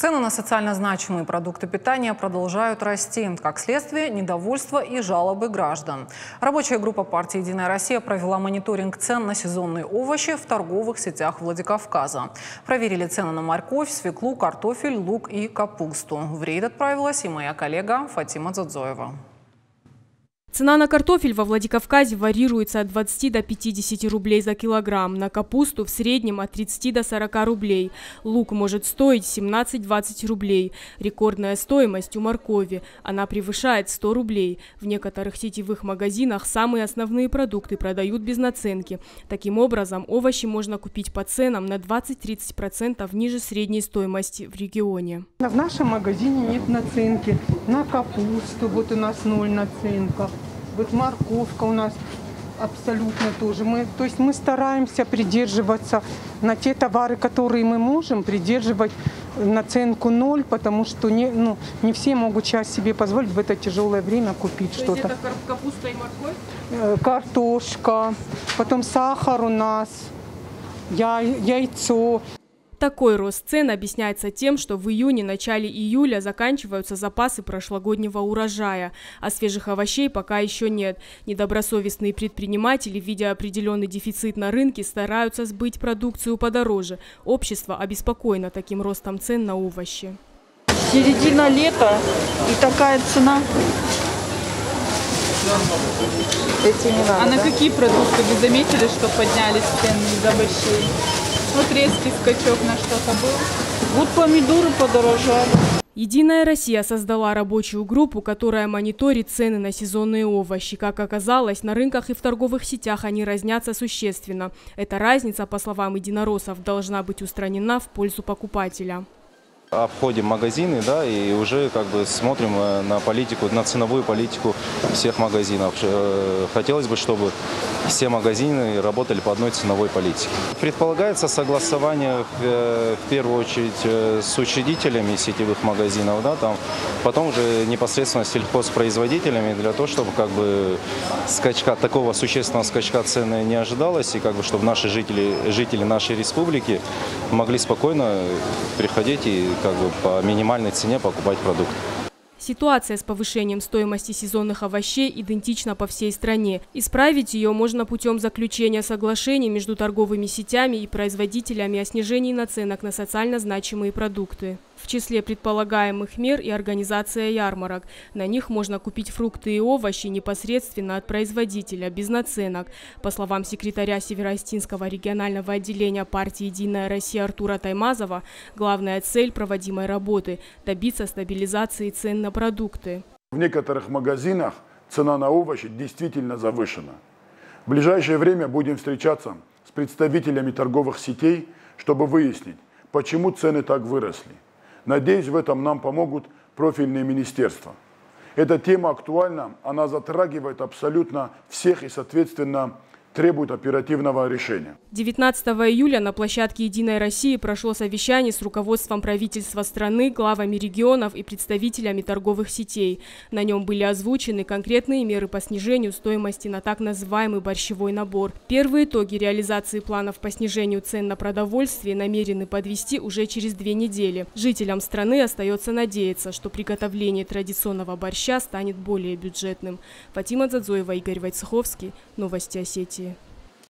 Цены на социально значимые продукты питания продолжают расти. Как следствие, недовольство и жалобы граждан. Рабочая группа партии «Единая Россия» провела мониторинг цен на сезонные овощи в торговых сетях Владикавказа. Проверили цены на морковь, свеклу, картофель, лук и капусту. В рейд отправилась и моя коллега Фатима Дзадзоева. Цена на картофель во Владикавказе варьируется от 20 до 50 рублей за килограмм, на капусту в среднем от 30 до 40 рублей. Лук может стоить 17-20 рублей. Рекордная стоимость у моркови. Она превышает 100 рублей. В некоторых сетевых магазинах самые основные продукты продают без наценки. Таким образом, овощи можно купить по ценам на 20-30% ниже средней стоимости в регионе. В нашем магазине нет наценки. На капусту вот у нас ноль наценка. Вот морковка у нас абсолютно тоже. Мы, то есть мы стараемся придерживаться на те товары, которые мы можем, придерживать наценку ноль, потому что не, ну, не все могут сейчас себе позволить в это тяжелое время купить что-то. это капуста и морковь? Э, картошка, потом сахар у нас, яйцо. Такой рост цен объясняется тем, что в июне-начале июля заканчиваются запасы прошлогоднего урожая, а свежих овощей пока еще нет. Недобросовестные предприниматели, видя определенный дефицит на рынке, стараются сбыть продукцию подороже. Общество обеспокоено таким ростом цен на овощи. Середина лета и такая цена. Эти не надо, а на да? какие продукты вы заметили, что поднялись цены из овощей? Вот резкий скачок на что-то был. Вот помидоры подорожали. Единая Россия создала рабочую группу, которая мониторит цены на сезонные овощи. Как оказалось, на рынках и в торговых сетях они разнятся существенно. Эта разница, по словам единороссов, должна быть устранена в пользу покупателя обходим магазины, да, и уже как бы смотрим э, на политику, на ценовую политику всех магазинов. Э, хотелось бы, чтобы все магазины работали по одной ценовой политике. Предполагается согласование в, в первую очередь э, с учредителями сетевых магазинов, да, там, потом уже непосредственно с сельхозпроизводителями для того, чтобы как бы скачка, такого существенного скачка цены не ожидалось, и как бы чтобы наши жители, жители нашей республики могли спокойно приходить и как бы по минимальной цене покупать продукты. Ситуация с повышением стоимости сезонных овощей идентична по всей стране. Исправить ее можно путем заключения соглашений между торговыми сетями и производителями о снижении наценок на социально значимые продукты. В числе предполагаемых мер и организация ярмарок. На них можно купить фрукты и овощи непосредственно от производителя, без наценок. По словам секретаря Североостинского регионального отделения партии «Единая Россия» Артура Таймазова, главная цель проводимой работы – добиться стабилизации цен на продукты. В некоторых магазинах цена на овощи действительно завышена. В ближайшее время будем встречаться с представителями торговых сетей, чтобы выяснить, почему цены так выросли. Надеюсь, в этом нам помогут профильные министерства. Эта тема актуальна, она затрагивает абсолютно всех и, соответственно, требует оперативного решения. 19 июля на площадке «Единой России» прошло совещание с руководством правительства страны, главами регионов и представителями торговых сетей. На нем были озвучены конкретные меры по снижению стоимости на так называемый борщевой набор. Первые итоги реализации планов по снижению цен на продовольствие намерены подвести уже через две недели. Жителям страны остается надеяться, что приготовление традиционного борща станет более бюджетным. Фатима Дзадзоева, Игорь Войцеховский. Новости Осетии.